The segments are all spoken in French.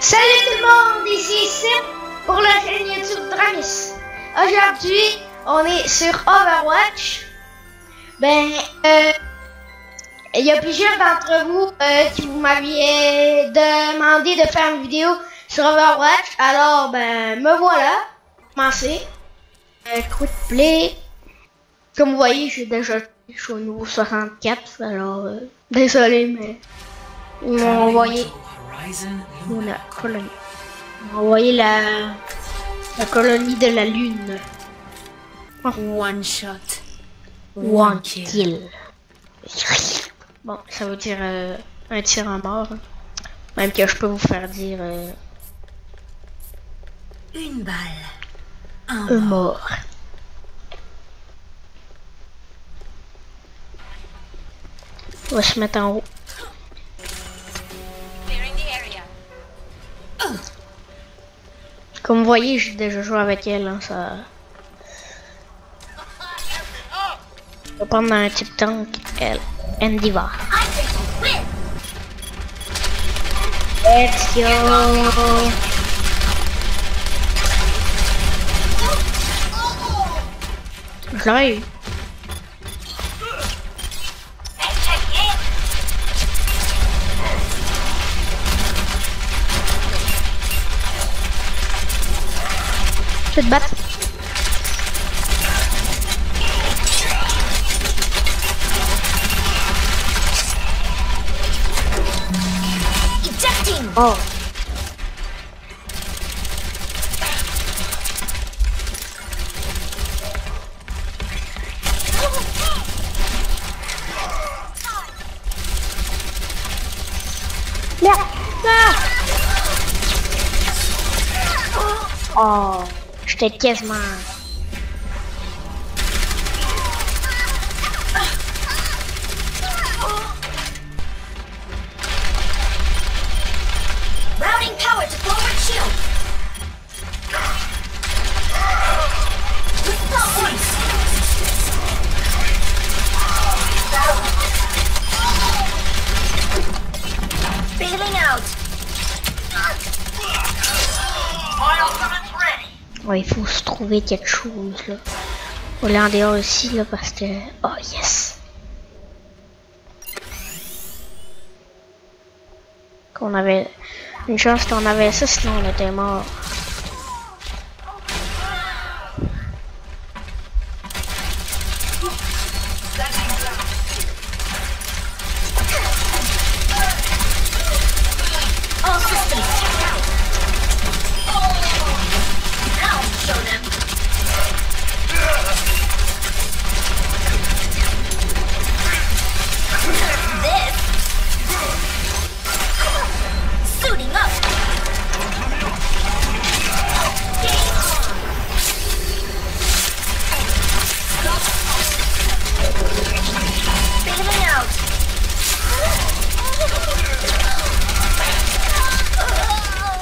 Salut tout le monde, ici Sim pour la chaîne YouTube Dramis. Aujourd'hui, on est sur Overwatch. Ben, euh, il y a plusieurs d'entre vous euh, qui vous m'aviez demandé de faire une vidéo sur Overwatch. Alors, ben, me voilà. Commencez. Euh, quick play. Comme vous voyez, j'ai déjà je suis au niveau 64, alors euh, désolé, mais ils m'ont envoyé la colonie. Envoyé la, la colonie de la lune. One shot. One kill. Bon, ça veut dire euh, un tir en mort. hein. Même que je peux vous faire dire euh, Une balle. Un un mort. On va se mettre en haut. Comme vous voyez, j'ai déjà joué avec elle, hein, ça... Je vais prendre un type tank, elle, Endiva. Let's go! Je eu. Je vais te battre. Ejecting. Oh. atletismo trouver quelque chose là. On est en dehors aussi là parce que. Oh yes! Qu'on avait. Une chance qu'on avait ça, sinon on était mort.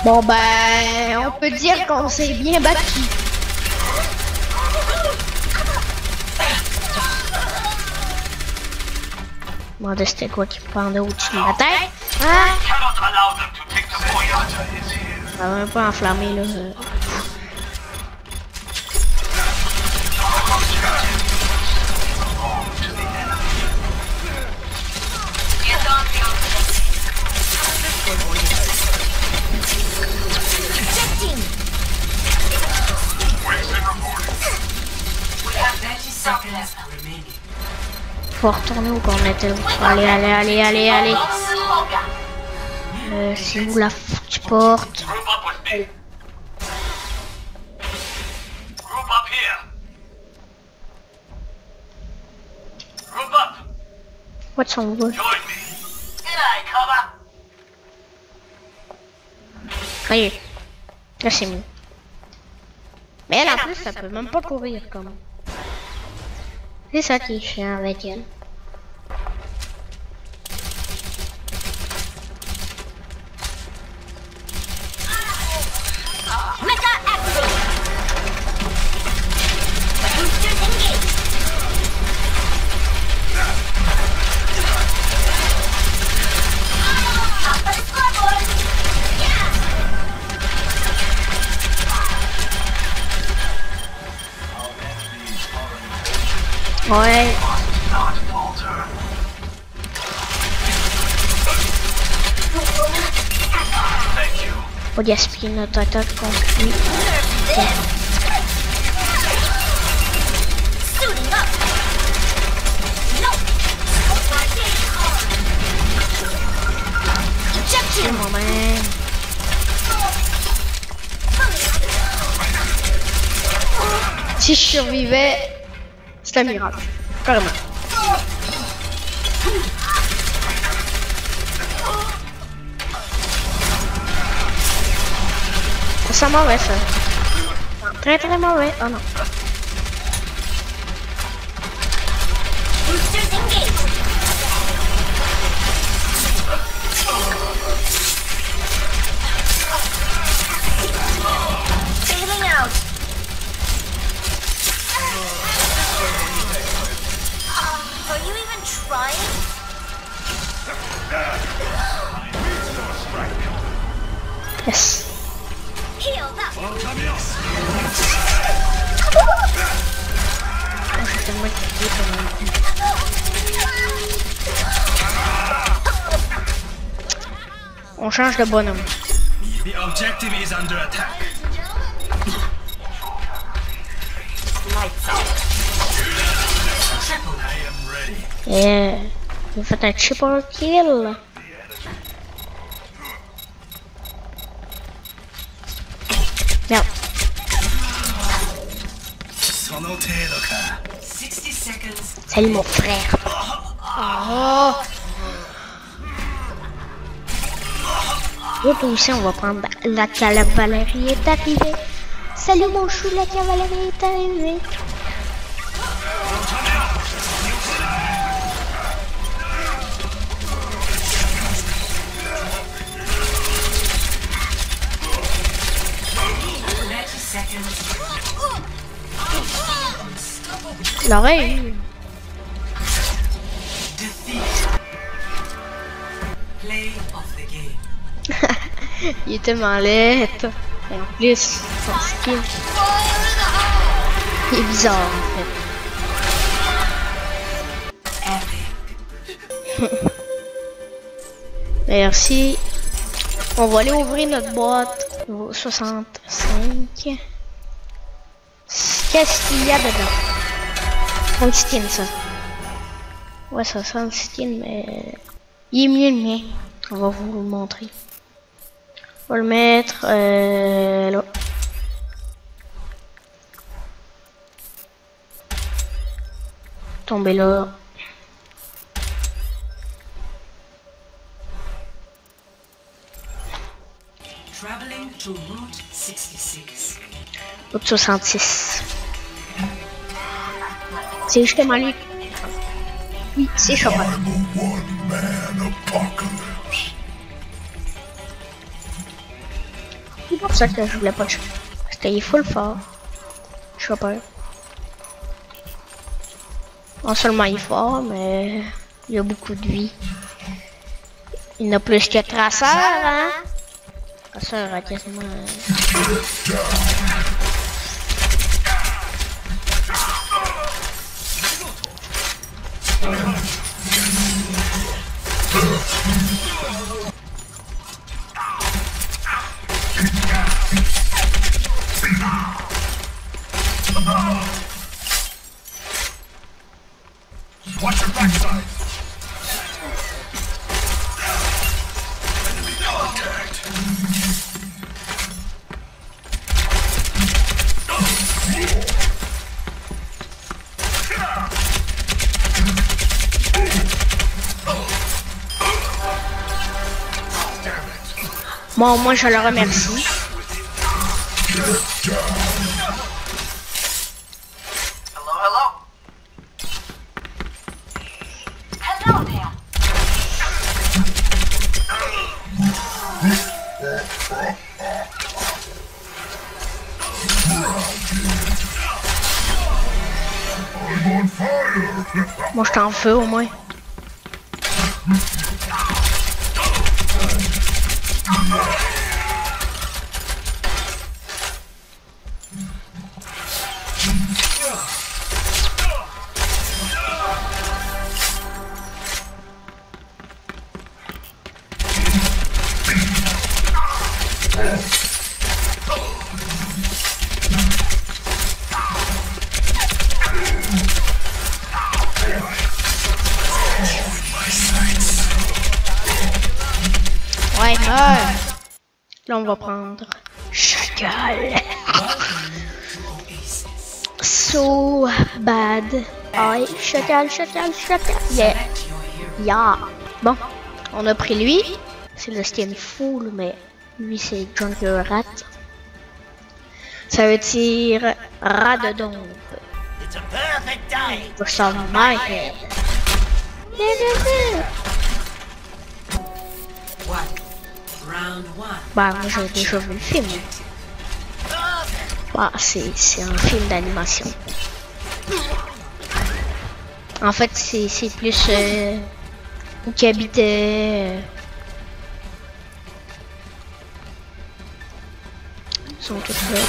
Bon ben, on peut dire qu'on s'est bien battu. Moi, c'était quoi qui me pendait au-dessus de ma tête? Hein? Ça va un peu enflammé là. Faut retourner où qu'on était. Allez, allez, allez, allez, allez. Euh, c'est où la foutue porte? What's on wood? Allez. Là, c'est mieux. Mais elle, en plus, ça peut même pas courir comme. C'est ça qui est chiant avec elle. Ouais. Pas gaspiller notre attaque contre lui. Si je survivais, c'est un miracle. Carrément. C'est mauvais ça. Très très mauvais. Oh non. Coup. On change de bonhomme. The objective is under attack. I am ready. Yeah. J'ai fait un triple kill. Salut mon frère. Oh. Aussi, on va prendre la cavalerie est arrivée. Salut mon chou, la cavalerie est arrivée. L'oreille. Il est tellement laid. Et en plus, son skin. Il est bizarre en fait. Merci. On va aller ouvrir notre boîte au 65. Qu'est-ce qu'il y a dedans? 30 skins ça. Ouais, ça sent le skin, mais il est mieux le mien. On va vous le montrer. On va le mettre euh, là. Tomber là. Traveling to Route 66. Route 66. C'est justement lui. Oui, c'est Chopin. C'est pour ça que je voulais pas le Chopin. Parce qu'il est full fort. Chopin. Non seulement il est fort, mais il a beaucoup de vie. Il n'a plus que Tracer, hein? Tracer a quasiment... Moi je le remercie. Moi je t'en feu au moins. Chacal, Chacal, Chacal. Yeah. Yeah. Bon, on a pris lui. C'est le skin full, mais lui, c'est Junker Rat. Ça veut dire rat de day. For some my. Bah, moi j'ai déjà vu le film. Bah, c'est un film d'animation. En fait, c'est plus euh, où qui habitait. euh, Ils sont tous là.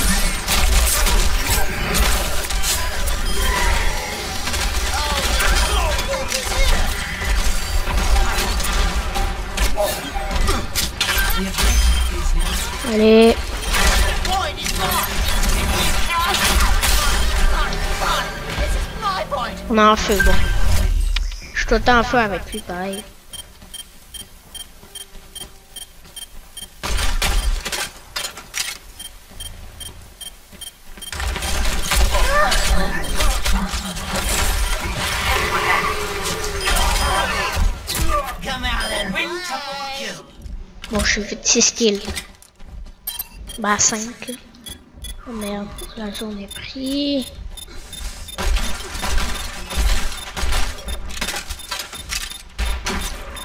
Allez. On a un feu, bon. Je suis en feu avec lui, pareil. Bon, je suis vite 6 kills. Bah, 5. Oh merde, la zone est prise.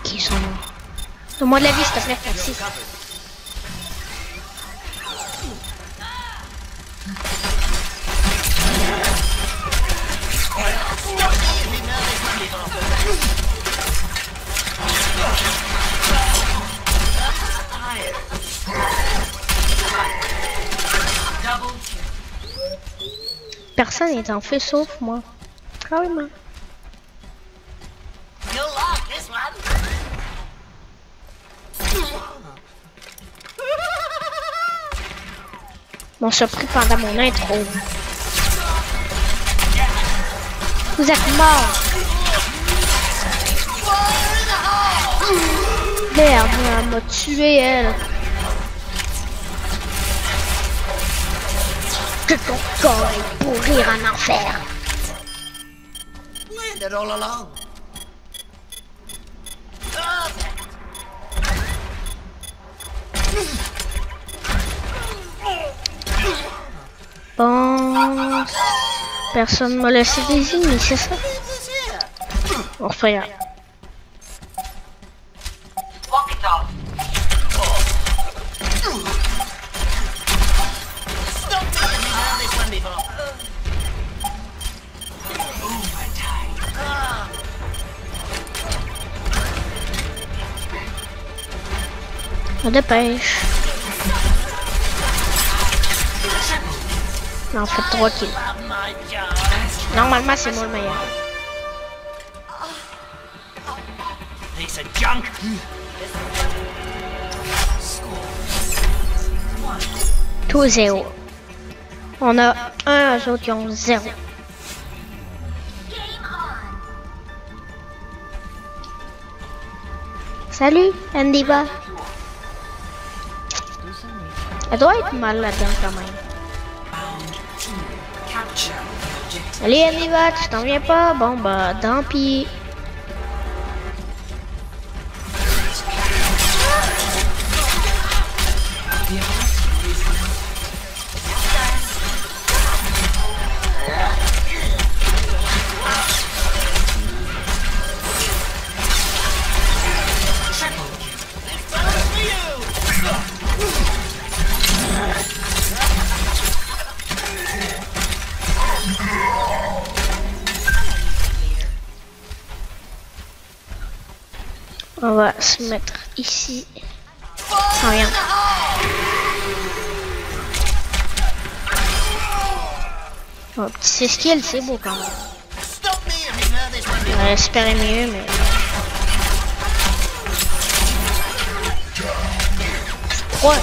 Qui sont Donne-moi de la vie, s'il te plaît. Merci. Personne n'est en feu sauf moi. Carrément. You'll M'ont surpris pendant mon intro. Vous êtes morts. Merde, elle m'a tué elle. Que ton corps est pourrir en enfer. Bon. Personne m'a laissé des ennemis, c'est ça? Bon, c'est pas grave. Non, on fait 3 kills. Normalement, c'est moi le meilleur. 2 0. On a un, eux autres qui ont 0. Salut, Andiva. Elle doit être mal là-dedans quand même. Allez, Andiva, tu t'en viens pas? Bon, bah, tant pis. On va se mettre ici. Ah, rien. Oh, petit skill, c'est beau quand même. J'aurais espéré mieux, mais. Quoi?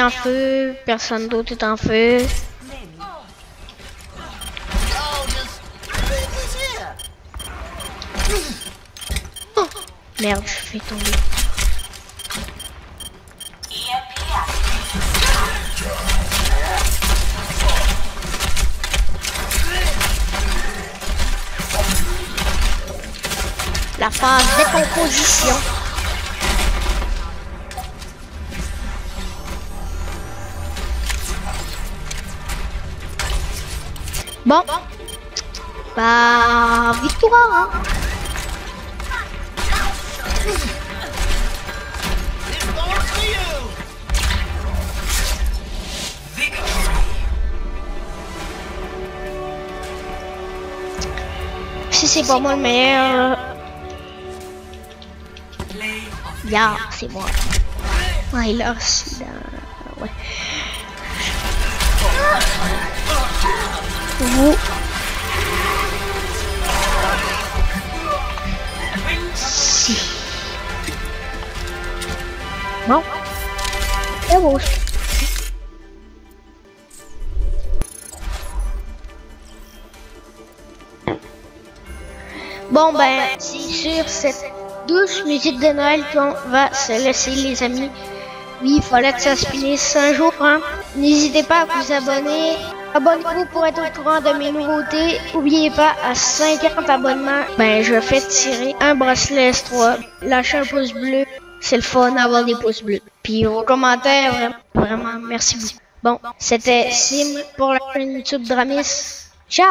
En feu, personne d'autre est en feu. Merde, je fais tomber. La phase décomposition. Bon. Bah, victoire, hein. Si c'est pas meilleur, Ya, c'est moi. Vous... C'est beau. Bon ben, c'est sur cette douce musique de Noël qu'on va se laisser les amis. Oui, il fallait que ça se finisse un jour. Hein. N'hésitez pas à vous abonner. Abonnez-vous pour être au courant de mes nouveautés. N'oubliez pas, à 50 abonnements, ben je fais tirer un bracelet S3. Lâchez un pouce bleu. C'est le fun d'avoir des pouces bleus. Puis vos commentaires, vraiment, vraiment merci beaucoup. Bon, c'était Sim pour la chaîne YouTube Dramis. Ciao!